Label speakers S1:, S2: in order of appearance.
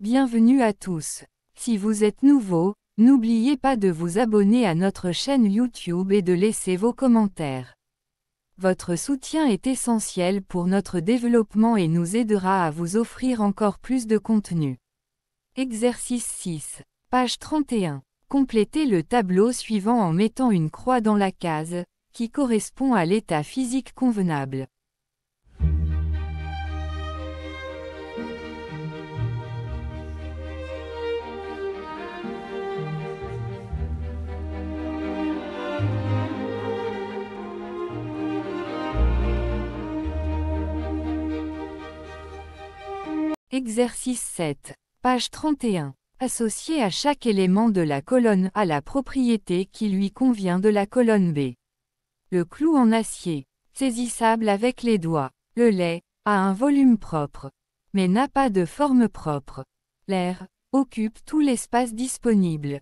S1: Bienvenue à tous. Si vous êtes nouveau, n'oubliez pas de vous abonner à notre chaîne YouTube et de laisser vos commentaires. Votre soutien est essentiel pour notre développement et nous aidera à vous offrir encore plus de contenu. Exercice 6. Page 31. Complétez le tableau suivant en mettant une croix dans la case, qui correspond à l'état physique convenable. Exercice 7. Page 31. Associez à chaque élément de la colonne A la propriété qui lui convient de la colonne B. Le clou en acier, saisissable avec les doigts. Le lait, a un volume propre, mais n'a pas de forme propre. L'air, occupe tout l'espace disponible.